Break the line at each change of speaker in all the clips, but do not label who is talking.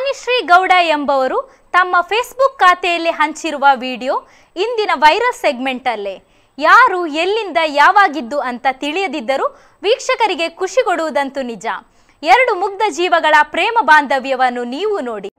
ವಾಣಿಶ್ರೀ ಗೌಡ ಎಂಬವರು ತಮ್ಮ ಫೇಸ್ಬುಕ್ ಖಾತೆಯಲ್ಲಿ ಹಂಚಿರುವ ವಿಡಿಯೋ ಇಂದಿನ ವೈರಲ್ ಸೆಗ್ಮೆಂಟಲ್ಲೇ. ಯಾರು ಎಲ್ಲಿಂದ ಯಾವಾಗಿದ್ದು ಅಂತ ತಿಳಿಯದಿದ್ದರೂ ವೀಕ್ಷಕರಿಗೆ ಖುಷಿ ಕೊಡುವುದಂತೂ ನಿಜ. ಎರಡು ಮುಗ್ಧ ಜೀವಗಳ ಪ್ರೇಮ ಬಾಂಧವ್ಯವನ್ನು ನೀವು ನೋಡಿ.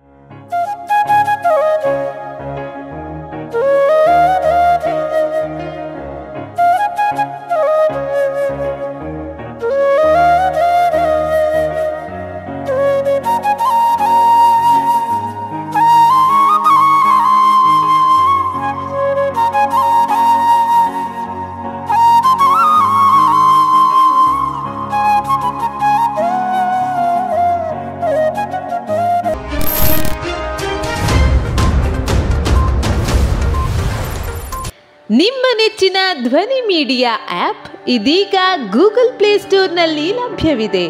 ನಿಮ್ಮ ನೆಚ್ಚಿನ ಧ್ವನಿ ಮೀಡಿಯಾ ಆಪ್ ಇದೀಗ ಗೂಗಲ್ ಪ್ಲೇಸ್ಟೋರ್ನಲ್ಲಿ ಲಭ್ಯವಿದೆ.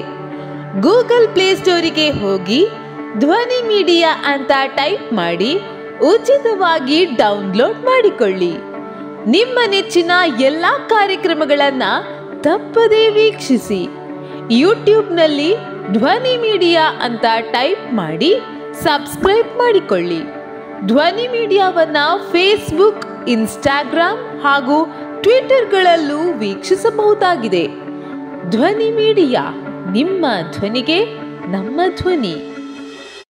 ಗೂಗಲ್ ಪ್ಲೇಸ್ಟೋರಿಗೆ ಹೋಗಿ ಧ್ವನಿ ಮೀಡಿಯಾ ಅಂತ ಟೈಪ್ ಮಾಡಿ ಉಚಿತವಾಗಿ ಡೌನ್ಲೋಡ್ ಮಾಡಿಕೊಳ್ಳಿ. ನಿಮ್ಮ ನೆಚ್ಚಿನ ಎಲ್ಲ ಕಾರ್ಯಕ್ರಮಗಳನ್ನು ತಪ್ಪದೇ ವೀಕ್ಷಿಸಿ. ಯೂಟ್ಯೂಬ್ನಲ್ಲಿ ಧ್ವನಿ ಮೀಡಿಯಾ ಅಂತ ಟೈಪ್ ಮಾಡಿ ಸಬ್ಸ್ಕ್ರೈಬ್ ಮಾಡಿಕೊಳ್ಳಿ. ಧ್ವನಿ ಮೀಡಿಯಾವನ್ನು ಫೇಸ್ಬುಕ್ ಇನ್ಸ್ಟಾಗ್ರಾಮ್ ಹಾಗೂ ಟ್ವಿಟರ್ಗಳಲ್ಲೂ ವೀಕ್ಷಿಸಬಹುದಾಗಿದೆ. ಧ್ವನಿ ಮೀಡಿಯಾ ನಿಮ್ಮ ಧ್ವನಿಗೆ ನಮ್ಮ ಧ್ವನಿ.